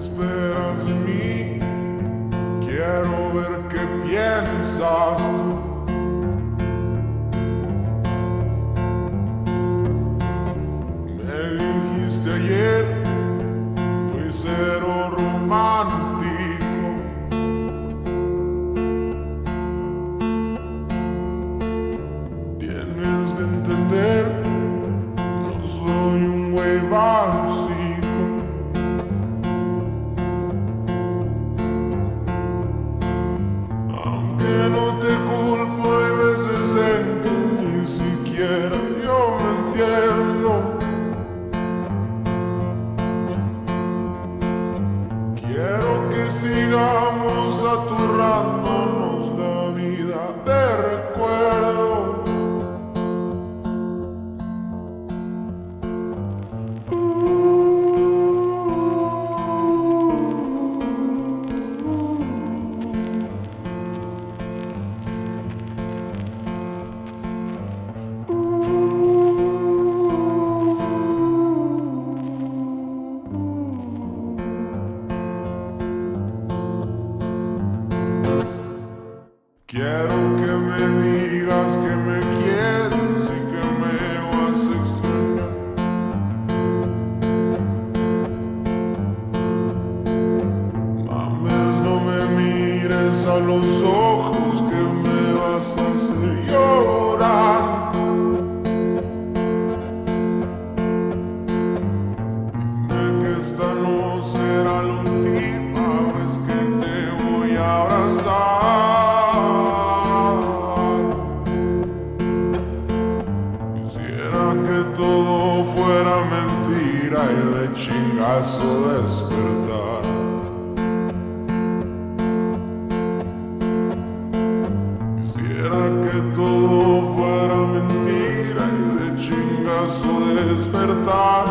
esperas de mí, quiero ver qué piensas. No te culpo, hay veces en que ni siquiera yo me entiendo. Quiero que sigamos aturrándonos la vida de Quiero que me digas que me quieres y que me vas a extrañar. Mames, no me mires a los ojos que me vas a hacer llorar. Dime que esta no será la última despertar. Quisiera que todo fuera mentira y de chingazo despertar.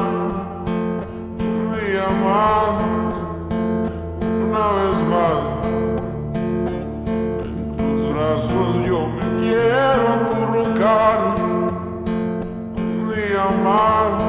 Un día más, una vez más. En tus brazos yo me quiero acurrucar. Un día más,